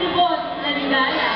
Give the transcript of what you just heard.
geworden, Senegal.